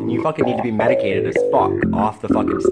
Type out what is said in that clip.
and you fucking need to be medicated as fuck off the fucking.